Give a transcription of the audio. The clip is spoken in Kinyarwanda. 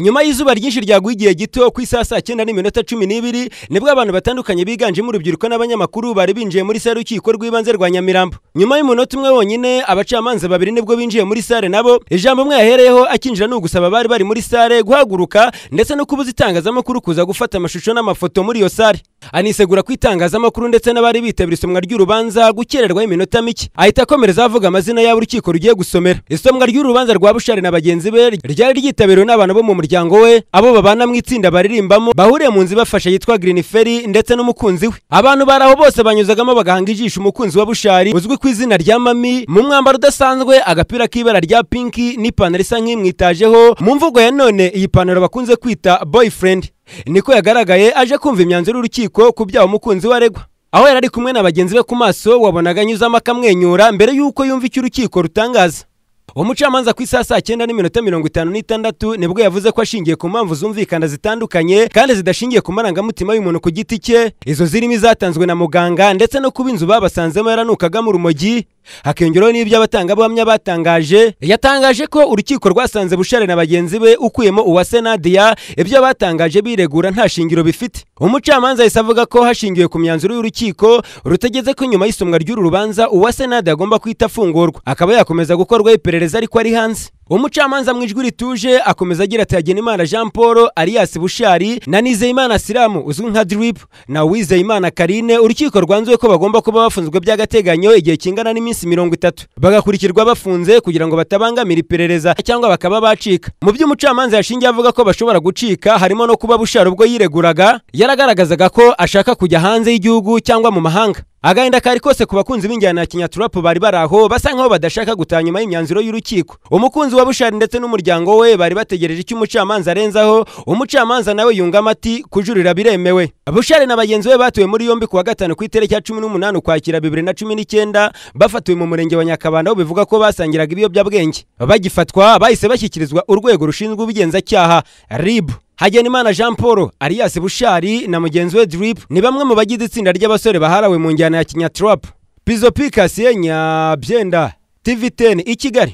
nyuma y'izuba ryinshi ryaguye igihe gito ku isaha saa cyenda n'iminota cumi n'ibiri ni bwo abantu batandukanye biganjemo urubyiruko n'abanyamakuru bari binjiye muri sare y'urukiko rw'ibanze rwa nyamirambo. Nyuma y'umunota umwe wonyine abacamanza babiri ni bwo binjiye muri sare nabo ijambo umwe yahereyeho akinjira ni ugusaba abari bari muri sare guhaguruka ndetse no kubuza itangazamakuru kuza gufata amashusho n'amafoto muri iyo sare anisegura ko itangazamakuru ndetse n'abari bitabira isomwa ry'urubanza gukererwaho iminota mike. Ahita akomereza avuga amazina y'abo urukiko rugiye gusomera. Isomwa ry'urubanza rwa bushari na bagenzi be ryari ryitabiriwe n'abantu bo mu muryango we abo babana mu itsinda baririmbamo bahuriye mu nzu ibafasha yitwa Green Ferry ndetse n'umukunzi we. Abantu bari aho bose banyuzagamo bagahanga ijisho umukunzi wa bushari uzwi ku izina rya mami mu mwambaro udasanzwe agapira k'ibara rya pinki n'ipantaro isa nk'imwitajeho mu mvugo ya none iyi pantaro bakunze kwita boyfriend. Niko yagaragaye aje kumva imyanzuro y'urukiko ku byaha umukunzi we aregwa. Aho yari ari kumwe na bagenzi be ku maso wabonaga anyuzamo akamwenyura mbere y'uko yumva icyo urukiko rutangaza. Umucamanza ku isaha saa cyenda n'iminota mirongo itanu n'itandatu ni bwo yavuze ko ashingiye ku mpamvu zumvikana zitandukanye kandi zidashingiye ku marangamutima y'umuntu ku giti cye. Izo zirimo izatanzwe na muganga ndetse no kuba inzu babasanzemo yaranukagamo urumogi hakiyongeraho n'ibyo abatangabuhamya batangaje yatangaje ko urukiko rwasanze bushare na bagenzi be ukuyemo uwa senadiya ibyo batangaje biregura nta shingiro bifite. Umucamanza yahise avuga ko hashingiwe ku myanzuro y'urukiko rutegetse ko nyuma y'isomwa ry'uru rubanza uwa senadiya agomba kwita afungurwa. Akaba yakomeza gukorwaho iperereza ariko ari hanze. Umucamanza mu ijwi rituje akomeza agira ati hagenimana jean paul alias bushari na nizeyimana siramu uzwi nka drip na uwizeyimana karine urukiko rwanzuye ko bagomba kuba bafunzwe by'agateganyo igihe kingana n'iminsi mirongo itatu. Bagakurikirwa bafunze kugira ngo batabangamira iperereza cyangwa bakaba bacika. Mu byo umucamanza yashingiye avuga ko bashobora gucika harimo no kuba bushari ubwo yireguraga yaragaragazaga ko ashaka kujya hanze y'igihugu cyangwa mu mahanga. Agahinda kari kose ku bakunzi b'injyana ya kinyaturapu bari bari aho basa nkaho badashaka gutaha nyuma y'imyanzuro y'urukiko. Umukunzi wa bushari ndetse n'umuryango we bari bategereje icyo umucamanza arenzaho umucamanza nawe yungamo ati kujurira biremewe. Bushari na bagenzi be batuwe muri yombi kuwa gatanu ku itariki ya cumi n'umunani ukwakira bibiri na cumi n'icyenda bafatiwe mu murenge wa nyakabanda aho bivuga ko basangiraga ibiyobyabwenge. Bagifatwa bahise bashyikirizwa urwego rushinzwe ubugenzacyaha ribu Hagenimana Jean Paul alias Bushari na mugenzi we Drip ni bamwe mu bagize itsinda ry'abasore baharawe mu njyana ya Kinyatrap. Pizo Picas Nyabyenда TV10 i Kigali.